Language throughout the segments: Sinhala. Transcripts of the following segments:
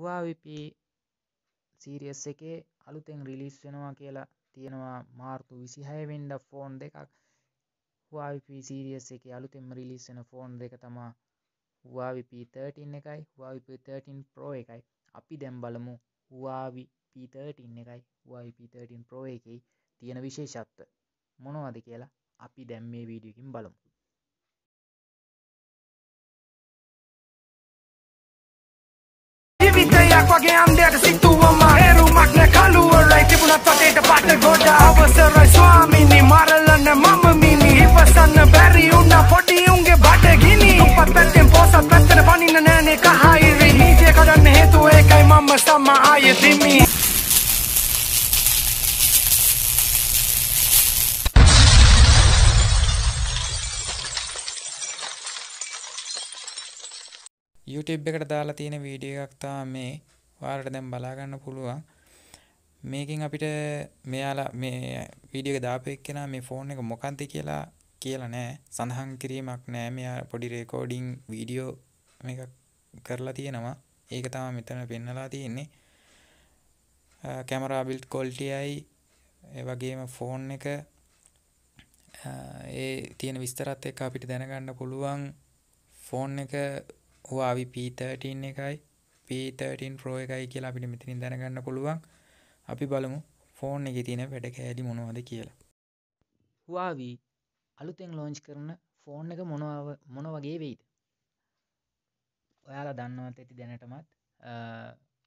හවාවිපි සීරියස් එකේ අලුතෙන් රිලිස් වෙනවා කියලා තියෙනවා මාර්තු විසිහයවෙන්ඩ ෆෝන් දෙකක්. හවාවිපි සීරියස් එක අලුතෙම රිලිස් වෙන ෆෝන් දෙක තමා හවාවිප13 එකයි හවාවිප13 ප්‍රෝ එකයි. අපි දැම් බලමු හවාවි P13 එකයි හවාවිප13 ප්‍රෝ එකයි තියෙන විශේෂත්ව මොනවද කියලා අපි දැම් මේ වීඩියකින් බලමු. ජීවිතයක් වගේ අන්දයට සිතුවම හෙරුමක් නැ කළුවරයි තිබුණත් වටේට පට ගොඩ. අවසරයි ස්වාමිනි මරලන මම මිනි. ඉවසන්න බැරි උන්න පොඩි උන්ගේ බඩගිනි. උපත් පැත්තෙන් පෝසත් පැත්තට පනින්න නෑනේ කහයිරි නීතිය කඩන්න හේතුව ඒකයි මම සම ආයෙ දිමි. YouTube එකට දාලා තියෙන වීඩියෝ එකක් තමයි මේ. ඔයාලට දැන් බලාගන්න පුළුවන්. මේකෙන් අපිට මෙයාලා මේ වීඩියෝ එක දාපු එක්කෙනා මේ ෆෝන් එක මොකක්ද කියලා කියලා නෑ. සඳහන් කිරීමක් නෑ. මෙයා පොඩි රෙකෝඩින් වීඩියෝ මේක කරලා තියෙනවා. ඒක තමයි මෙතන පෙන්නලා තියෙන්නේ. කැමරා බිල්ඩ් ක්වොලිටියයි ඒ වගේම ෆෝන් එක. ඒ තියෙන විස්තරත් එක්ක අපිට දැනගන්න පුළුවන් ෆෝන් එක හවාවි P13 එකයි P13 Pro එකයි කියලා අපිට මෙතනින් දැනගන්න පුළුවන්. අපි බලමු ෆෝන් එකේ තියෙන වැඩ කෑලි මොනවද කියලා. හවාවී අලුතෙන් ලෝංච් කරන ෆෝන් එක මොනව මොන වගේ වෙයිද? ඔයාලා දන්නවත් ඇති දැනටමත්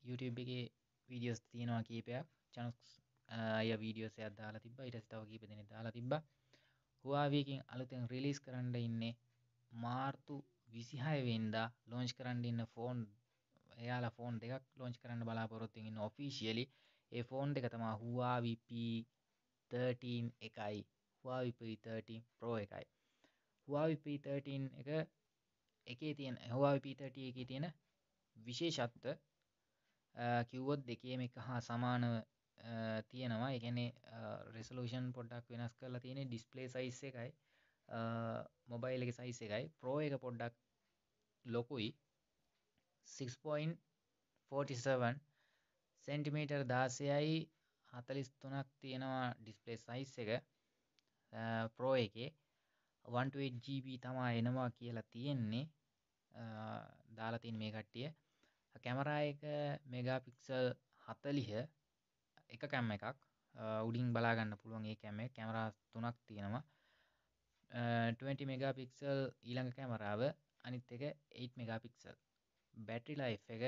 YouTube එක වීඩියෝස් තියෙනවා කීපයක්. චනුක්ස් අය වීඩියෝස් අදාලා තිබ ඉට ස්තාව කීප දෙන දාලා තිබ හවාවීකින් අලුතෙන් රිලිස් කරන්න ඉන්නේ මාර්තු විසිහයවෙන්දා ලෝංච් කරන්න ඉන්න ෆෝන් එයාලා ෆෝන් දෙකක් ලෝංච් කරන්න බලාපොරොත්තුගන්න ඔෆිසිියලි ඒ ෆෝන් දෙක තමා හවාවිප13 එකයි. හවාවිප13 ප්‍රෝ එකයි. හවාවිප13 එක එකේ තියෙන හවාවිප30 එක තියෙන විශේෂත්ව කිව්වොත් දෙකේම එක හා සමානව තියෙනවා. එකනේ රෙසලූෂන් පොඩ්ඩක් වෙනස් කරලා තියෙන ඩිස්පලේ සයිස් එකයි. මොබයිල් එක සයිස් එකයි. ප්‍රෝ එක පොඩ්ඩක් ලොකුයි. 6.47 සෙන්ටිමීටර් දාසයයි හතලිස් තුනක් තියෙනවා ඩිස්පලේ සයිස් එක. ප්‍රෝ එකේ. 1GB තමා එනවා කියලා තියෙන්නේ. දාලතින් මේ කට්ටිය. කැමරා එක මෙගාපික්සල් හතලිහ එක කැම්ම එකක්. උඩින් බලාගන්න පුළුවන් ඒ කැම කැමරා තුනක් තියෙනවා. 20 මෙගාපික්සල් ඊළඟ කැමරාව අනිත් එක 8 මෙගාපික්සල් බැටරි ලයි් එක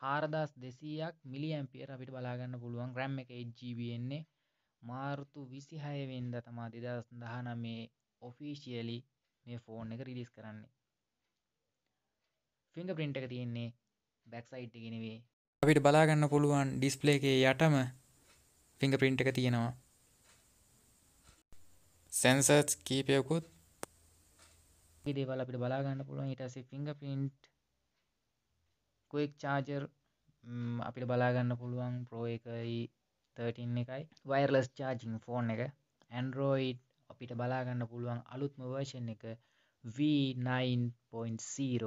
හාරදස් දෙසීයක් මිලි ඇම්පියර අපිට බලාගන්න පුළුවන්. ග්‍රම් එක එජ්ජබන්නේ මාර්තු විසිහයවෙන්ද තමා දෙදස් දහන මේ ඔෆිසිියලි මේ ෆෝන් එක රිලිස් කරන්නේ. ෆිංග පින්ට එක තියෙන්නේ බැක්සයිට් ගෙනවේ අපිට බලාගන්න පුළුවන් ඩිස්පලේ එකේ යටම ෆිංග පින්ට් එක තියෙනවා. සැන්සර්ස් කීපයකුත් දේවල් අපිට බලාගන්න පුළුවන්. ඉටසේ ෆිංග පින්ට් කොෙක් චාජර් අපිට බලාගන්න පුළුවන් ප්‍රෝ එකයි 13 එකයි. වයිර්ලස් චාජිං ෆෝන් එක. ඇන්ඩරෝයිඩ් අපිට බලාගන්න පුළුවන් අලුත්ම වර්ෂන් එක V9.0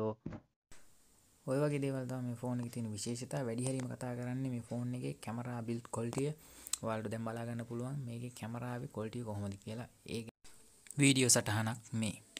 ඔය වගේ දේවල් මේ ෆෝන් එක තියෙන විශේෂතා. වැඩිහරීම කතා කරන්න මේ ෆෝන් එක කැමරා බිල්් කොල්ටිය වල්ට දැම් බලාගන්න පුළුවන් මේක කැමරාව කොල්ටිය කොහොමද කියලා. ඒ වීඩියෝ සටහනක් මේ.